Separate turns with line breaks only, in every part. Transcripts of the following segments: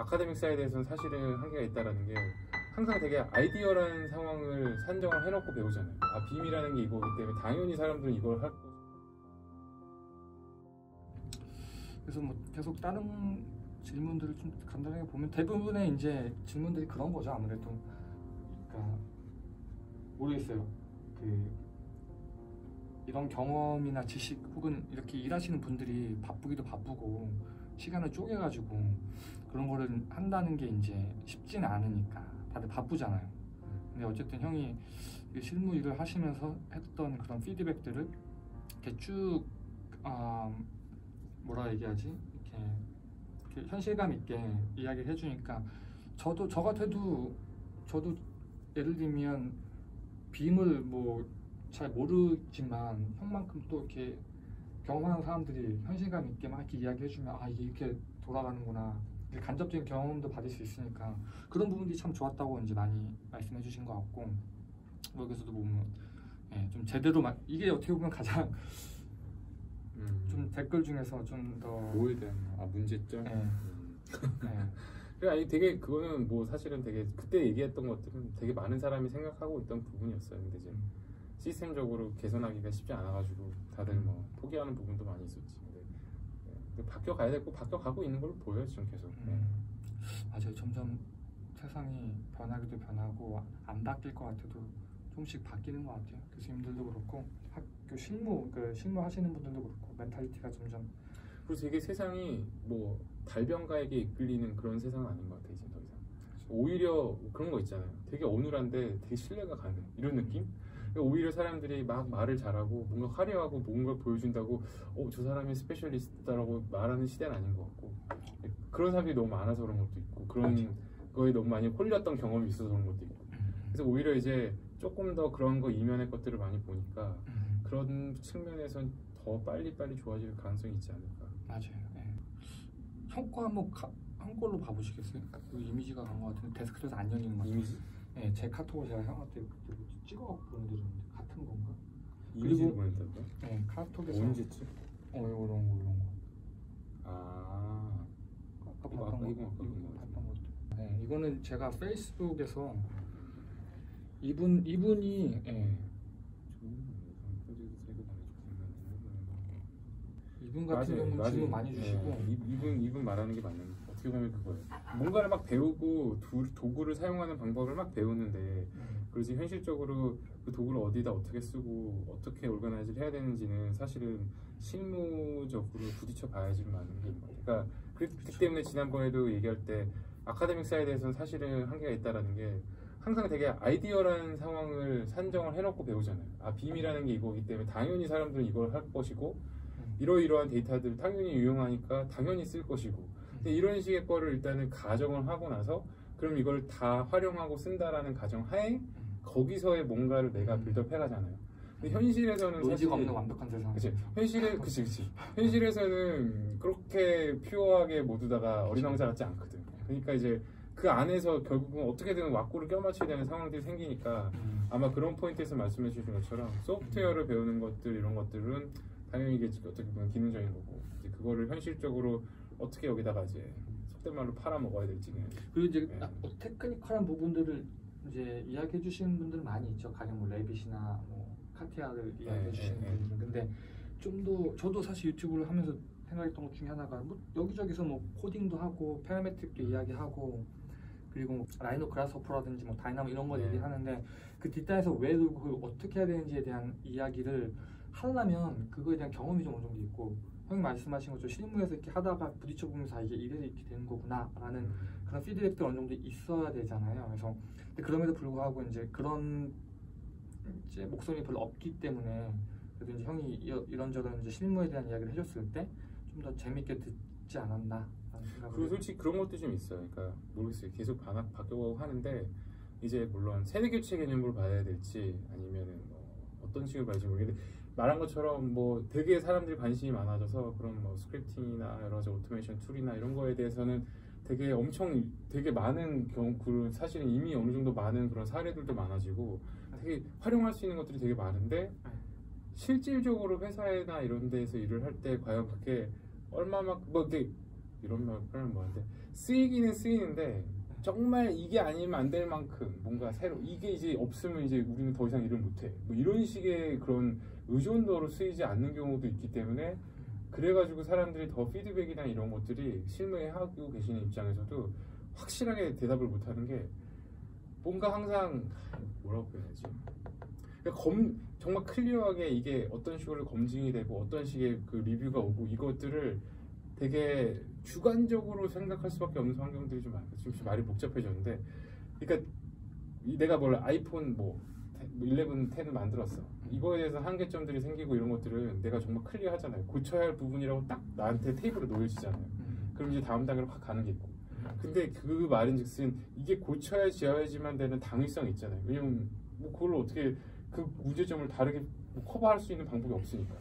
아카데믹 사이드에서는 사실은 한계가 있다라는 게 항상 되게 아이디어라는 상황을 산정을 해놓고 배우잖아요. 아 빔이라는 게 이거기 때문에 당연히 사람들은 이걸 할 거.
그래서 뭐 계속 다른 질문들을 좀 간단하게 보면 대부분의 이제 질문들이 그런 거죠 아무래도 그러니까 모르겠어요 그 이런 경험이나 지식 혹은 이렇게 일하시는 분들이 바쁘기도 바쁘고 시간을 쪼개가지고 그런 거를 한다는 게 이제 쉽지는 않으니까 다들 바쁘잖아요. 근데 어쨌든 형이 이 실무 일을 하시면서 했던 그런 피드백들을 이렇게 쭉 아, 뭐라 얘기하지? 이렇게, 이렇게 현실감 있게 이야기를 해주니까 저도 저 같아도 저도 예를 들면 빔을 뭐 잘 모르지만 형만큼 또 이렇게 경험하는 사람들이 현실감 있게 막 이렇게 이야기해주면 아 이게 이렇게 돌아가는구나 간접적인 경험도 받을 수 있으니까 그런 부분들이 참 좋았다고 이제 많이 말씀해주신 것 같고 여기서도 보면 예, 좀 제대로 마, 이게 어떻게 보면 가장
음,
좀 댓글 중에서 좀더
뭐에 대한 아 문제점.
네.
음.
네.
그래 아니 되게 그거는 뭐 사실은 되게 그때 얘기했던 것들은 되게 많은 사람이 생각하고 있던 부분이었어요. 근데 이제 시스템적으로 개선하기가 쉽지 않아가지고 다들 뭐 포기하는 부분도 많이 있었지. 근데, 네. 바뀌어 가야 되고 바뀌어 가고 있는 걸로 보여요 지금 계속. 네.
음, 맞아요. 점점 세상이 변하기도 변하고 안 바뀔 것 같아도 조금씩 바뀌는 것 같아요. 교수님들도 그렇고 학교 실무 그 실무 하시는 분들도 그렇고 mentality가 점점
그리고 되게 세상이 뭐 달변가에게 이끌리는 그런 세상은 아닌 것 같아 이제 더 이상. 오히려 그런 거 있잖아요. 되게 어눌한데 되게 신뢰가 가는 이런 느낌? 그러니까 오히려 사람들이 막 말을 잘하고 뭔가 화려하고 뭔가 보여준다고 어 저 사람이 specialist다라고 말하는 시대는 아닌 것 같고 그런 사람들이 너무 많아서 그런 것도 있고 그런
맞아.
거에 너무 많이 홀렸던 경험이 있어서 그런 것도 있고 그래서 오히려 이제 조금 더 그런 거 이면의 것들을 많이 보니까
음,
그런 측면에선 더 빨리 빨리 좋아질 가능성이 있지 않을까.
맞아요. 네. 형거 한번 가, 한 걸로 봐보시겠어요? 그 이미지가 그런 것 같은데 데스크에서 안 열리는 것 같아요.
이미지?
네, 제 카톡을 제가 형한테 그때 뭐 찍어 보내드렸는데 같은 건가? 그리고-
보낸다고?
네, 카톡에서
언제지?
어 이런 거 이런 거.
아
아까
이거
봤던
아까
거,
이거 아까
이거
본 거.
봤던 것도. 네, 이거는 제가 페이스북에서 이분 이분이 예, 이분 같은 경우는 질문 많이 주시고
네, 이- 이분 이분 말하는 게 맞는 어떻게 보면 그거예요. 뭔가를 막 배우고 두- 도구를 사용하는 방법을 막 배우는데
음,
그렇지 현실적으로 그 도구를 어디다 어떻게 쓰고 어떻게 올가나이즈를 해야 되는지는 사실은 실무적으로 부딪혀 봐야지 많은 게 있는 거예요. 그러니까 그렇기 때문에 지난번에도 얘기할 때 아카데믹 사이드에서는 사실은 한계가 있다라는 게 항상 되게 아이디어라는 상황을 산정을 해놓고 배우잖아요. 아 빔이라는 게 이거기 때문에 당연히 사람들은 이걸 할 것이고
음,
이러이러한 데이터들 당연히 유용하니까 당연히 쓸 것이고 근데 이런 식의 거를 일단은 가정을 하고 나서 그럼 이걸 다 활용하고 쓴다라는 가정 하에
음.
거기서의 뭔가를 내가
음.
build up 해가잖아요. 근데 현실에서는 사실
없는 완벽한 세상.
그치 현실에 그치 그치 현실에서는 그렇게 pure하게 모두 다가 어린 왕자 같지 않거든. 그러니까 이제 그 안에서 결국은 어떻게든 왁구를 껴맞춰야 되는 상황들이 생기니까
음,
아마 그런 포인트에서 말씀해 주신 것처럼 소프트웨어를 배우는 것들 이런 것들은 당연히 이게 어떻게 보면 기능적인 거고 이제 그거를 현실적으로 어떻게 여기다가 이제 속된 말로 팔아 먹어야 될지는
그리고 이제
네.
아, 뭐 technical한 부분들을 이제 이야기해 주시는 분들 많이 있죠. 가령 뭐 Revit이나 뭐 CATIA를 이야기해
네,
주시는
네,
분들. 근데 좀 더 저도 사실 유튜브를 하면서 생각했던 것 중에 하나가 뭐 여기저기서 뭐 코딩도 하고 parametric도 이야기하고 그리고 뭐 Rhino Grasshopper라든지 뭐 Dynamo 이런 거
네.
얘기하는데 그 뒷단에서 왜 돌고 그걸 어떻게 해야 되는지에 대한 이야기를 하려면 그거에 대한 경험이 좀 어느 정도 있고 형이 말씀하신 것처럼 실무에서 이렇게 하다가 부딪혀 보면서 아, 이게 이래서 이렇게 되는 거구나라는 그런 피드백도 어느 정도 있어야 되잖아요. 그래서 근데 그럼에도 불구하고 이제 그런 이제 목소리 별로 없기 때문에 그래도 이제 형이 이- 이런저런 이제 실무에 대한 이야기를 해줬을 때 좀 더 재밌게 듣지 생각을
그리고 솔직히 그런 것도 좀 있어요. 그러니까 모르겠어요. 계속 변화 바뀌어가고 하는데 이제 물론 세대 교체 개념으로 봐야 될지 아니면은 뭐 어떤 식으로 봐야지 모르겠는데 말한 것처럼 뭐 되게 사람들이 관심이 많아져서 그런 뭐 scripting이나 여러 가지 automation tool이나 이런 거에 대해서는 되게 엄청 되게 많은 경우 그 사실은 이미 어느 정도 많은 그런 사례들도 많아지고 되게 활용할 수 있는 것들이 되게 많은데 실질적으로 회사나 이런 데에서 일을 할 때 과연 그게 얼마만큼 뭐 이게 이런 말 표현 뭐한데 쓰이기는 쓰이는데 정말 이게 아니면 안 될 만큼 뭔가 새로 이게 이제 없으면 이제 우리는 더 이상 일을 못해. 뭐 이런 식의 그런 의존도로 쓰이지 않는 경우도 있기 때문에 그래가지고 사람들이 더 피드백이나 이런 것들이 실무에 하고 계시는 입장에서도 확실하게 대답을 못하는 게 뭔가 항상 뭐라고 표현하지? 그러니까 검 정말 클리어하게 이게 어떤 식으로 검증이 되고 어떤 식의 그 리뷰가 오고 이것들을 되게 주관적으로 생각할 수밖에 없는 환경들이 좀 많아요. 지금 말이 복잡해졌는데, 그러니까 이 내가 뭘 아이폰 뭐 11, 10을 만들었어. 이거에 대해서 한계점들이 생기고 이런 것들은 내가 정말 클리어하잖아요. 고쳐야 할 부분이라고 딱 나한테 테이블에 놓여지잖아요.
음.
그럼 이제 다음 단계로 확 가는 게 있고. 근데 그 말인즉슨 이게 고쳐야 지어야지만 되는 당위성이 있잖아요. 왜냐면 뭐 그걸 어떻게 그 문제점을 다르게 뭐 커버할 수 있는 방법이 없으니까.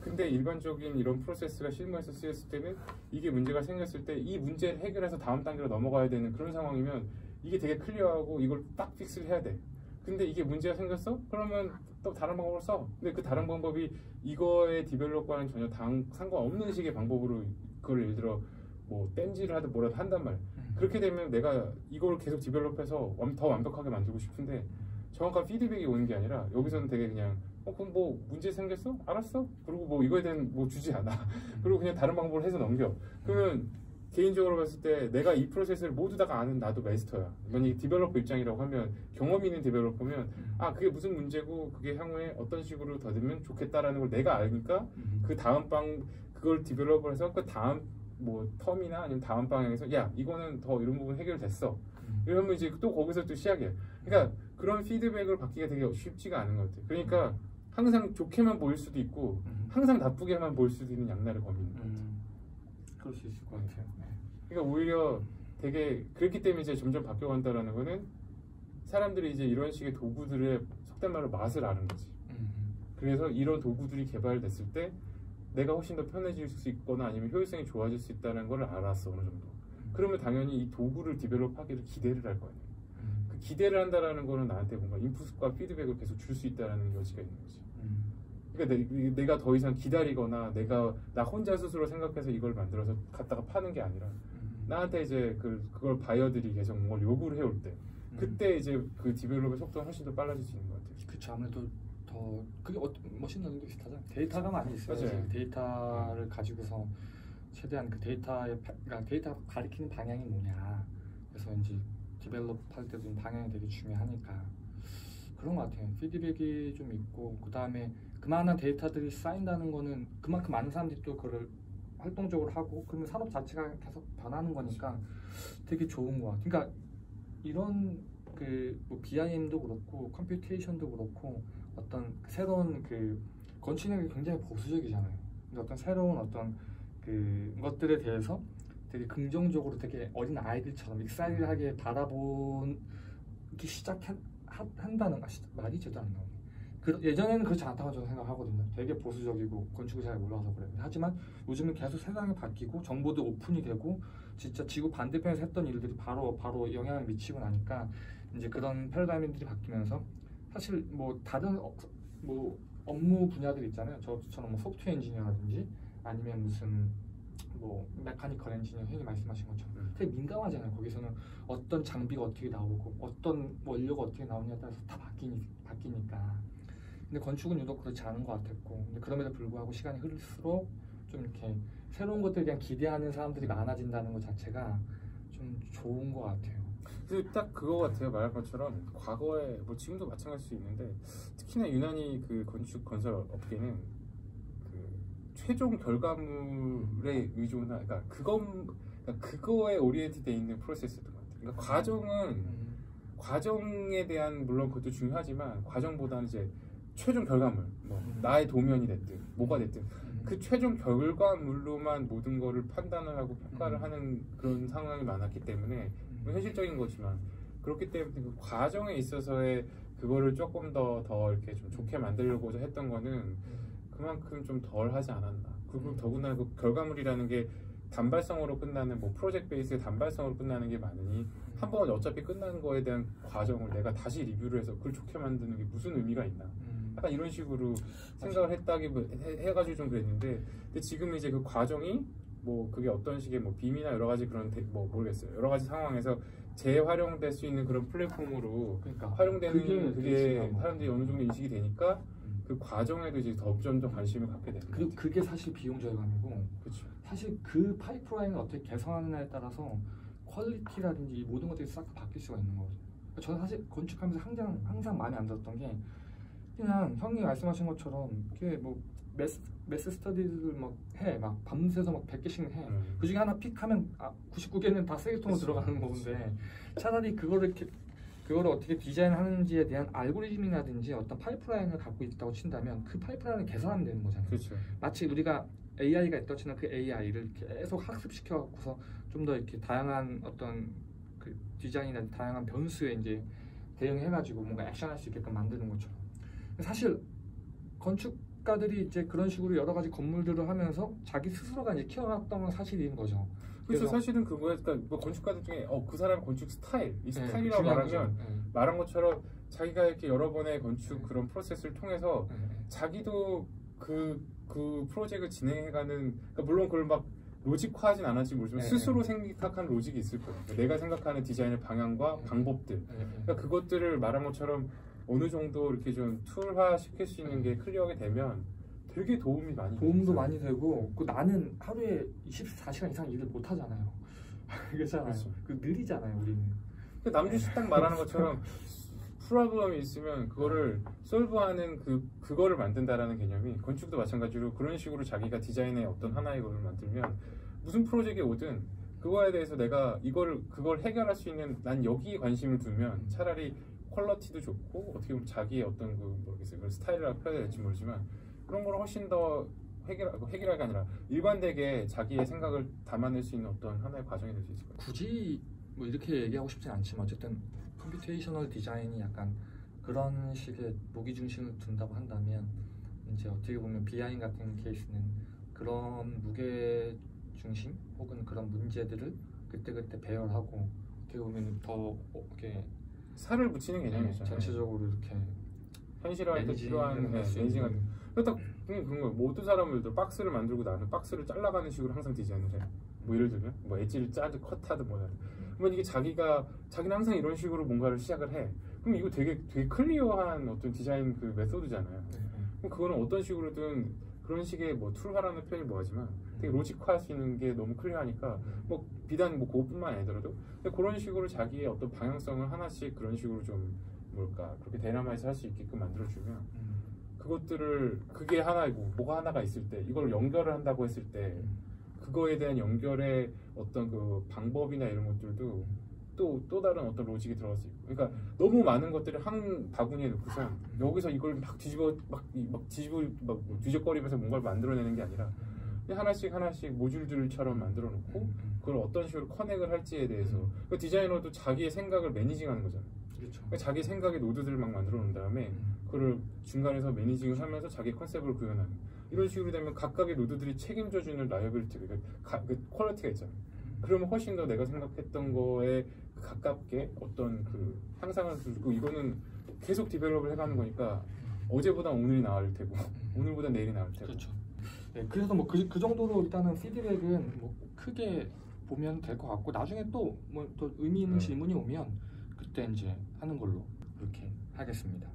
근데 일반적인 이런 프로세스가 실무에서 쓰였을 때는 이게 문제가 생겼을 때 이 문제를 해결해서 다음 단계로 넘어가야 되는 그런 상황이면 이게 되게 clear하고 이걸 딱 fix를 해야 돼. 근데 이게 문제가 생겼어? 그러면 또 다른 방법을 써. 근데 그 다른 방법이 이거의 develop과는 전혀 당, 상관없는 식의 방법으로 그걸 예를 들어 뭐 땜질을 하든 뭐라도 한단 말.
음.
그렇게 되면 내가 이걸 계속 develop해서 완- 더 완벽하게 만들고 싶은데 정확한 피드백이 오는 게 아니라 여기서는 되게 그냥 어 그럼 뭐 문제 생겼어? 알았어? 그리고 뭐 이거에 대한 뭐 주지 않아. 그리고 그냥 다른 방법을 해서 넘겨. 그러면 개인적으로 봤을 때 내가 이 프로세스를 모두 다가 아는 나도 마스터야. 만약에 developer 입장이라고 하면 경험 있는 developer면 아 그게 무슨 문제고 그게 향후에 어떤 식으로 더 되면 좋겠다라는 걸 내가 알니까
음.
그 다음 방 그걸 develop을 해서 그 다음 뭐 term이나 아니면 다음 방향에서 야 이거는 더 이런 부분 해결됐어.
음.
이러면 이제 또 거기서 또 시작이에요. 그러니까 그런 피드백을 받기가 되게 쉽지가 않은 것 같아요. 그러니까 항상 좋게만 보일 수도 있고
음.
항상 나쁘게만 보일 수도 있는 양날의 검인 것 같아요.
음. 그럴 수 있을 것 같아요. 네.
그러니까 오히려 되게 그렇기 때문에 이제 점점 바뀌어간다라는 거는 사람들이 이제 이런 식의 도구들의 속된 말로 맛을 아는 거지.
음.
그래서 이런 도구들이 개발됐을 때 내가 훨씬 더 편해질 수 있거나 아니면 효율성이 좋아질 수 있다는 걸 알았어 어느 정도. 그러면 당연히 이 도구를 develop하기를 기대를 할 거 아니에요.
음.
그 기대를 한다라는 거는 나한테 뭔가 input과 피드백을 계속 줄 수 있다라는 여지가 있는 거지.
음.
그러니까 내, 내가 더 이상 기다리거나 내가 나 혼자 스스로 생각해서 이걸 만들어서 갖다가 파는 게 아니라
음.
나한테 이제 그 그걸 바이어들이 계속 뭘 요구를 해올 때
음.
그때 이제 그 develop의 속도가 훨씬 더 빨라질 수 있는 것 같아요.
그쵸 아무래도 더 그게 어, machine learning도 비슷하잖아요. 데이터가 많이 있어요.
맞아요.
데이터를 가지고서 최대한 그 데이터의 파- 그러니까 데이터 가리키는 방향이 뭐냐. 그래서 이제 develop 할 때도 좀 방향이 되게 중요하니까 그런 것 같아요. 피드백이 좀 있고 그 다음에 그만한 데이터들이 쌓인다는 거는 그만큼 많은 사람들이 또 그걸 활동적으로 하고 그러면 산업 자체가 계속 변하는 거니까 되게 좋은 것 같아요. 그러니까 이런 그 뭐 BIM도 그렇고 computation도 그렇고 어떤 새로운 그 건축업이 굉장히 보수적이잖아요. 근데 어떤 새로운 어떤 그 것들에 대해서 되게 긍정적으로 되게 어린 아이들처럼 excited하게 바라보기 시작한 다는 아, 시- 말이 제대로 안 나오네. 그, 예전에는 그렇지 않다고 저는 생각하거든요. 되게 보수적이고 건축을 잘 몰라서 그래요. 하지만 요즘은 계속 세상이 바뀌고 정보도 오픈이 되고 진짜 지구 반대편에서 했던 일들이 바로 바로 영향을 미치고 나니까 이제 그런 패러다임들이 바뀌면서 사실 뭐 다른 어, 뭐 업무 분야들 있잖아요. 저처럼 뭐 소프트웨어 엔지니어라든지 아니면 무슨 뭐 메카니컬 엔지니어 형이 말씀하신 것처럼
음.
되게 민감하잖아요. 거기서는 어떤 장비가 어떻게 나오고 어떤 원료가 어떻게 나오냐에 따라서 다 바뀌니, 바뀌니까. 근데 건축은 유독 그렇지 않은 것 같았고 근데 그럼에도 불구하고 시간이 흐를수록 좀 이렇게 새로운 것들에 대한 기대하는 사람들이 많아진다는 것 자체가 좀 좋은 것 같아요.
그딱 그거 같아요 말한 것처럼 과거에 뭐 지금도 마찬가지일 수 있는데 특히나 유난히 그 건축 건설 업계는 그 최종 결과물에 의존한 그러니까 그것 그러니까 그거에 오리엔트돼 있는 프로세스였던 것 같아요. 그러니까 과정은
음,
과정에 대한 물론 그것도 중요하지만 과정보다는 이제 최종 결과물 뭐
음.
나의 도면이 됐든 뭐가 됐든
음,
그 최종 결과물로만 모든 거를 판단을 하고 평가를
음.
하는 그런 상황이 많았기 때문에
음.
뭐 현실적인 거지만 그렇기 때문에 그 과정에 있어서의 그거를 조금 더더 이렇게 좀 좋게 만들려고 했던 거는
음,
그만큼 좀 덜 하지 않았나. 그리고
음.
더구나 그 결과물이라는 게 단발성으로 끝나는 뭐 프로젝트 베이스의 단발성으로 끝나는 게 많으니 한번 어차피 끝나는 거에 대한 과정을 내가 다시 리뷰를 해서 그걸 좋게 만드는 게 무슨 의미가 있나.
음,
약간 이런 식으로 생각을 했다기 해- 해가지고 좀 그랬는데 근데 지금 이제 그 과정이 뭐 그게 어떤 식의 뭐 빔이나 여러 가지 그런 데, 뭐 모르겠어요. 여러 가지 상황에서 재활용될 수 있는 그런 플랫폼으로
그러니까
활용되는
그게
그게, 사람들이 어느 정도 인식이 되니까
음.
그 과정에도 이제 더 점점 관심을 갖게 되는
그,
거죠.
그게 사실 비용 절감이고
그렇죠.
사실 그 파이프라인을 어떻게 개선하느냐에 따라서 quality라든지 이 모든 것들이 싹다 바뀔 수가 있는 거거든요. 그러니까 저는 사실 건축하면서 항상 항상 마음에 안 들었던 게 그냥 형이 말씀하신 것처럼 이게 뭐 mass mass study를 막 해 막 밤새서 막 100개씩 해.
음.
그 중에 하나 pick하면 아, 99개는 다 쓰레기통으로
그치.
들어가는 건데 차라리 그거를 이렇게 그거를 어떻게 디자인하는지에 대한 알고리즘이라든지 어떤 파이프라인을 갖고 있다고 친다면 그 파이프라인을 개선하면 되는 거잖아요.
그렇죠.
마치 우리가 AI가 있다고 치면 그 AI를 계속 학습시켜 갖고서 좀 더 이렇게 다양한 어떤 그 디자인이나 다양한 변수에 이제 대응해가지고 뭔가 액션할 수 있게끔 만드는 것처럼 사실 건축 가들이 이제 그런 식으로 여러 가지 건물들을 하면서 자기 스스로가 이제 키워놨던 건 사실인 거죠.
그래서 사실은 그거야. 그러니까 뭐 건축가들 중에 어 그 사람 건축 스타일, 이
네,
스타일이라고
중요한
말하면.
네.
말한 것처럼 자기가 이렇게 여러 번의 건축 그런 프로세스를 통해서
네, 네.
자기도 그, 그 프로젝트를 진행해가는, 그러니까 물론 그걸 막 logic화하진 않았지 모르지만
네,
스스로 생각한 로직이 있을 거예요. 그러니까 내가 생각하는 디자인의 방향과
네.
방법들.
네, 네.
그러니까 그것들을 말한 것처럼 어느 정도 이렇게 좀 tool화 시킬 수 있는 게 clear하게 되면 되게 도움이 많이
도움도
됐어요.
많이 되고 그 나는 하루에 24시간 이상 일을 못 하잖아요. 그렇잖아요.
그렇죠.
그 느리잖아요, 우리는.
그 남주 씨딱 말하는 것처럼 프로그램이 있으면 그거를 솔브하는 그 그거를 만든다라는 개념이 건축도 마찬가지로 그런 식으로 자기가 디자인의 어떤 하나의 걸 만들면 무슨 프로젝트에 오든 그거에 대해서 내가 이거를 그걸 해결할 수 있는 난 여기에 관심을 두면 차라리 Quality도 좋고 어떻게 보면 자기의 어떤 그 모르겠어요 그 스타일이라고 표현해야 될지 모르지만 그런 거를 훨씬 더 해결 해결하기 아니라 일관되게 자기의 생각을 담아낼 수 있는 어떤 하나의 과정이 될 수 있을 것 같아요.
굳이 뭐 이렇게 얘기하고 싶진 않지만 어쨌든 computational design이 약간 그런 식의 무게 중심을 둔다고 한다면 이제 어떻게 보면 BIM 같은 케이스는 그런 무게 중심 혹은 그런 문제들을 그때그때 배열하고 어떻게 보면 더 어, 이렇게
살을 붙이는 개념이죠.
전체적으로 이렇게
현실화할 때 필요한 네, managing
있는
그딱 그런 거예요. 모든 사람들도 박스를 만들고 나는 박스를 잘라가는 식으로 항상 디자인을 해. 뭐 예를 들면 뭐 엣지를 짜든 cut하든 뭐든. 그러면 이게 자기가 자기는 항상 이런 식으로 뭔가를 시작을 해. 그럼 이거 되게 되게 clear한 어떤 디자인 그 method잖아요.
네,
그럼 그거는 어떤 식으로든 그런 식의 뭐 tool화라는 표현이 뭐하지만 되게
음.
logic화할 수 있는 게 너무 clear하니까 뭐 비단 뭐 그것뿐만 아니더라도 그런 식으로 자기의 어떤 방향성을 하나씩 그런 식으로 좀 뭘까 그렇게 dynamize 할수 있게끔 만들어주면
음.
그것들을 그게 하나이고 뭐가 하나가 있을 때 이걸 연결을 한다고 했을 때
음.
그거에 대한 연결의 어떤 그 방법이나 이런 것들도 또 또 다른 어떤 로직이 들어갈 수 있고 그러니까 너무 많은 것들을 한 바구니에 넣고서 여기서 이걸 막 뒤집어 막, 이- 막 뒤집어 막 뒤적거리면서 뭔가를 만들어내는 게 아니라 하나씩 하나씩 모듈들처럼 만들어 놓고
음.
그걸 어떤 식으로 connect를 할지에 대해서
음.
그 디자이너도 자기의 생각을 managing하는 거잖아요.
그렇죠.
그러니까 자기 생각의 노드들을 막 만들어 놓은 다음에
음.
그거를 중간에서 managing을 하면서 자기 concept을 구현하는 이런 식으로 되면 각각의 노드들이 책임져 주는 liability 그, 가- 그 quality가 있잖아요. 그러면 훨씬 더 내가 생각했던 거에 가깝게 어떤 그 향상을 주고 이거는 계속 develop을 해가는 거니까 어제보다 오늘이 나을 테고 오늘보다 내일이 나을 테고
그렇죠. 네, 그래서 뭐그 그 정도로 일단은 피드백은 뭐 크게 보면 될 것 같고 나중에 또 뭐또 의미 있는
음.
질문이 오면 그때 이제 하는 걸로 그렇게 하겠습니다.